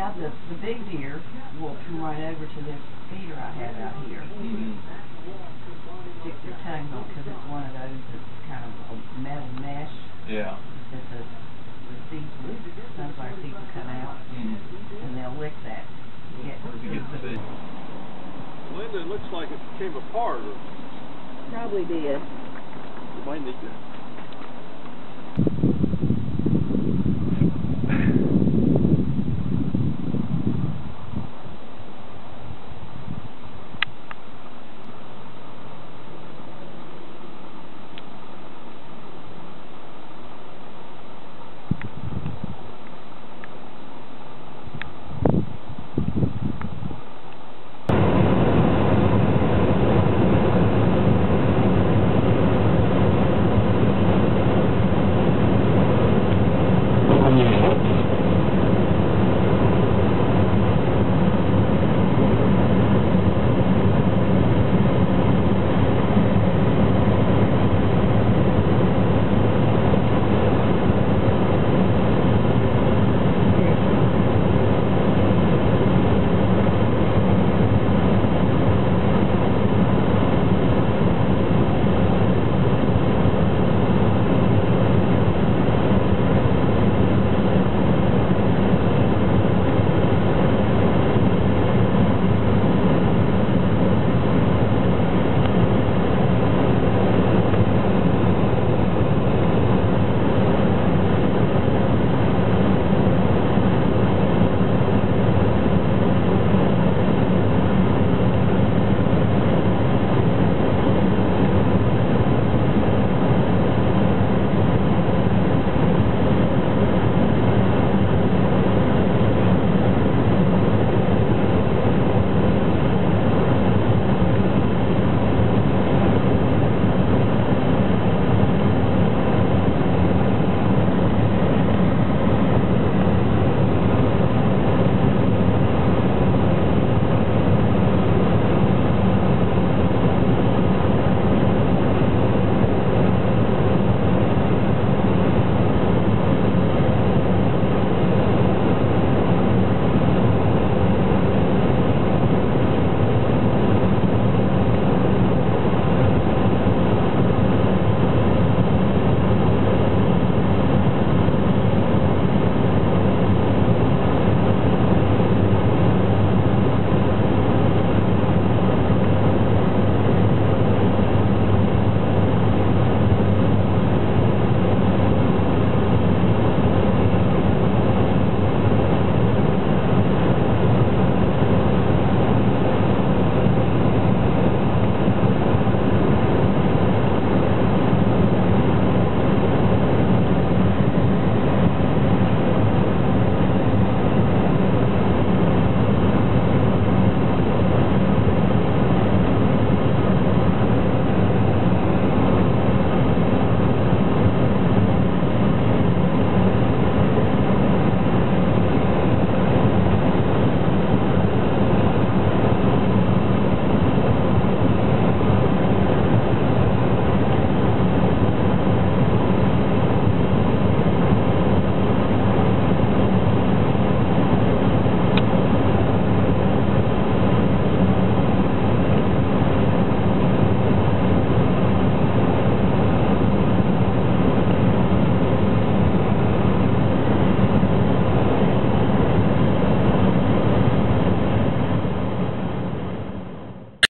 yeah, the, the big deer will come right over to this feeder I have out here, Mhm. stick their tongues on, because it's one of those that's kind of a metal mesh Yeah. that the, the seeds, will- sunflower seeds will come out, Mhm. and mm-hmm. they'll lick that to get To the seed. Linda, it looks like it came apart, Probably did. you might need to